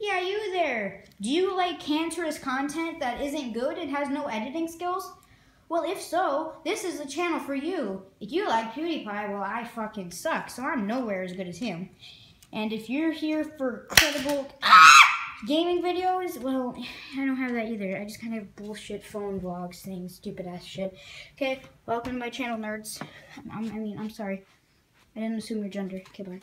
Yeah, you there. Do you like cancerous content that isn't good and has no editing skills? Well, if so, this is the channel for you. If you like PewDiePie, well, I fucking suck, so I'm nowhere as good as him. And if you're here for credible ah! gaming videos, well, I don't have that either. I just kind of bullshit phone vlogs, things, stupid ass shit. Okay, welcome to my channel, nerds. I'm, I mean, I'm sorry. I didn't assume your gender. Okay, bye.